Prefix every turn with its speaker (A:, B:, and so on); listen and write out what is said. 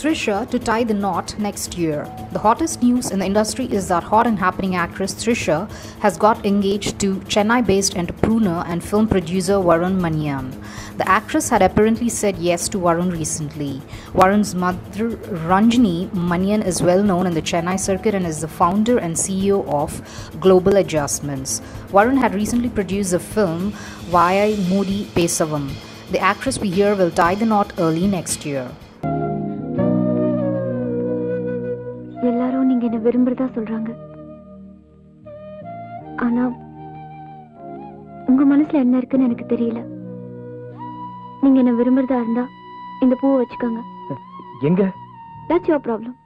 A: Trisha to tie the knot next year. The hottest news in the industry is that hot and happening actress Trisha has got engaged to Chennai based entrepreneur and film producer Varun Manian. The actress had apparently said yes to Varun recently. Varun's mother, Ranjini Manian, is well known in the Chennai circuit and is the founder and CEO of Global Adjustments. Varun had recently produced the film Vaayai Moodi Pesavum. The actress we hear will tie the knot early next year.
B: எல்லாரும் நீங்க என்ன விரும்புறதா சொல்றாங்க. ஆனா உங்க மனசுல என்ன இருக்குன்னு எனக்கு தெரியல. நீங்க என்ன விரும்புறதா இருந்தா இந்த பூவை வச்சுக்கோங்க.
C: எங்க?
B: That's your problem